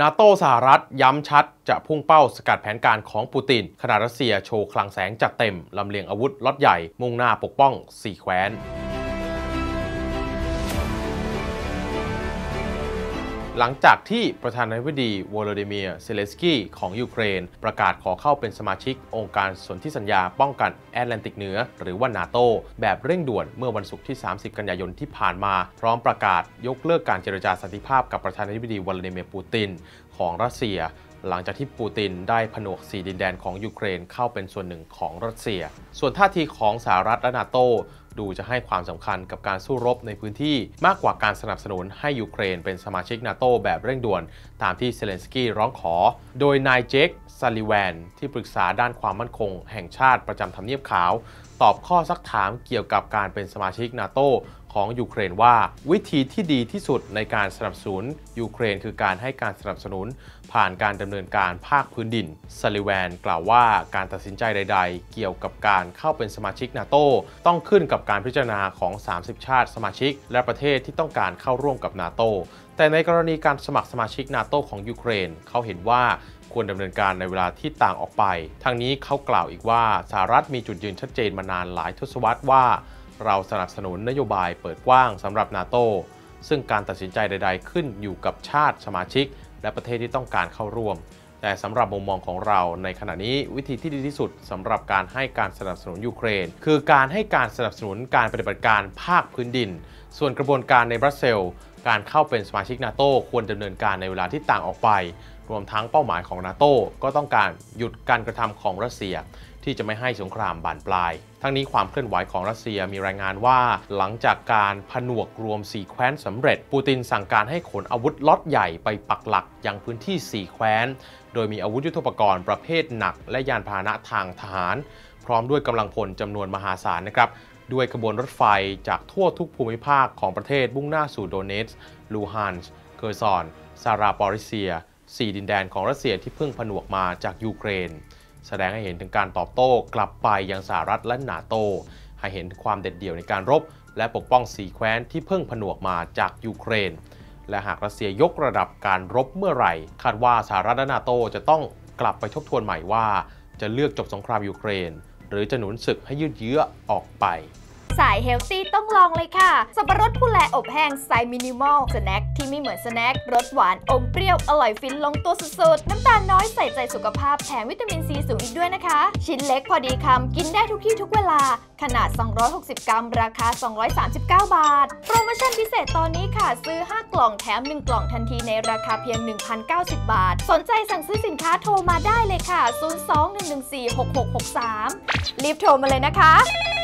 นาโตสหรัฐย้ำชัดจะพุ่งเป้าสกัดแผนการของปูติน ขณะรัสเซียโชว์คลังแสงจัดเต็มลำเลียงอาวุธล็อตใหญ่มุ่งหน้าปกป้องสี่แคว้น หลังจากที่ประธานาธิบดีโวโลดิเมียร์เซเลนสกี้ของยูเครน ประกาศขอเข้าเป็นสมาชิกองค์การสนธิสัญญาป้องกันแอตแลนติกเหนือ หรือว่านาโตแบบเร่งด่วนเมื่อวันศุกร์ที่ 30 กันยายนที่ผ่านมา พร้อมประกาศยกเลิกการเจรจาสันติภาพกับประธานาธิบดีวลาดิเมียร์ปูติน ของรัสเซียหลังจากที่ปูตินได้ผนวกสี่ดินแดนของยูเครนเข้าเป็นส่วนหนึ่งของรัสเซีย ส่วนท่าทีของสหรัฐและนาโต ดูจะให้ความสำคัญกับการสู้รบในพื้นที่มากกว่าการสนับสนุนให้ยูเครนเป็นสมาชิกนาโตแบบเร่งด่วน ตามที่เซเลนสกี้ร้องขอ โดยนายเจค ซัลลิแวน ที่ปรึกษาด้านความมั่นคง แห่งชาติประจำทำเนียบขาว ตอบข้อซักถามเกี่ยวกับการเป็นสมาชิกนาโตของยูเครนว่าวิธีที่ดีที่สุดในการสนับสนุนยูเครนคือการให้การสนับสนุน ผ่านการดำเนินการภาคพื้นดินซัลลิแวนกล่าวว่าการตัดสินใจใด ๆ เกี่ยวกับการเข้าเป็นสมาชิกนาโตต้องขึ้นกับการพิจารณาของ 30 ชาติสมาชิก และประเทศที่ต้องการเข้าร่วมกับนาโตแต่ในกรณีการสมัครสมาชิกนาโตของยูเครน เขาเห็นว่า ควรดำเนินการในเวลาที่ต่างออกไป ทั้งนี้เขากล่าวอีกว่าสหรัฐมีจุดยืนชัดเจนมานานหลายทศวรรษว่า เราสนับสนุนนโยบายเปิดกว้างสำหรับนาโตซึ่งการตัดสินใจใด ๆ ขึ้นอยู่กับชาติสมาชิก และประเทศที่ต้องการเข้าร่วม แต่สำหรับมุมมองของเราในขณะนี้วิธีที่ดีที่สุดสำหรับการให้การสนับสนุนยูเครน คือการให้การสนับสนุนการปฏิบัติการภาคพื้นดิน ส่วนกระบวนการในบรัสเซลการเข้าเป็นสมาชิกนาโตควรดำเนินการในเวลาที่ต่างออกไป รวมทั้งเป้าหมายของนาโต้ก็ต้องการหยุดการกระทำของรัสเซีย ที่จะไม่ให้สงครามบานปลาย ทั้งนี้ความเคลื่อนไหวของรัสเซียมีรายงานว่าหลังจากการผนวกรวม 4 แคว้นสำเร็จ ปูตินสั่งการให้ขนอาวุธล็อตใหญ่ไปปักหลักยังพื้นที่ 4 แคว้น โดยมีอาวุธยุทโธปกรณ์ประเภทหนัก และยานพาหนะทางทหาร พร้อมด้วยกำลังพลจำนวนมหาศาลนะครับด้วยขบวนรถไฟจากทั่วทุกภูมิภาคของประเทศมุ่งหน้าสู่โดเนตส์ลูฮันสก์เคอร์ซอน ซาปอริซเซีย 4 ดินแดนของรัสเซียที่เพิ่งผนวกมาจากยูเครน แสดงให้เห็นถึงการตอบโต้กลับไปยังสหรัฐและนาโต ให้เห็นความเด็ดเดี่ยวในการรบ และปกป้องสี่แคว้นที่เพิ่งผนวกมาจากยูเครน และหากรัสเซียยกระดับการรบเมื่อไหร่ คาดว่าสหรัฐและนาโตจะต้องกลับไปทบทวนใหม่ว่า จะเลือกจบสงครามยูเครน หรือจะหนุนศึกให้ยืดเยื้อออกไป สาย healthy ต้องลองเลยค่ะ สับปะรดภูแลอบแห้งไซส์ minimal snack ที่ไม่เหมือน snack รสหวานอมเปรี้ยวอร่อยฟินลงตัวสุดๆ น้ำตาลน้อยใส่ใจสุขภาพแถมวิตามินซีสูงอีกด้วยนะคะ ชิ้นเล็กพอดีคำกินได้ทุกที่ทุกเวลา ขนาด 260 กรัม ราคา 239 บาท โปรโมชั่นพิเศษตอนนี้ค่ะ ซื้อ 5 กล่องแถม 1 กล่องทันทีในราคาเพียง 1,090 บาท สนใจสั่งซื้อสินค้าโทรมาได้เลยค่ะ 021146663 รีบโทรมาเลยนะคะ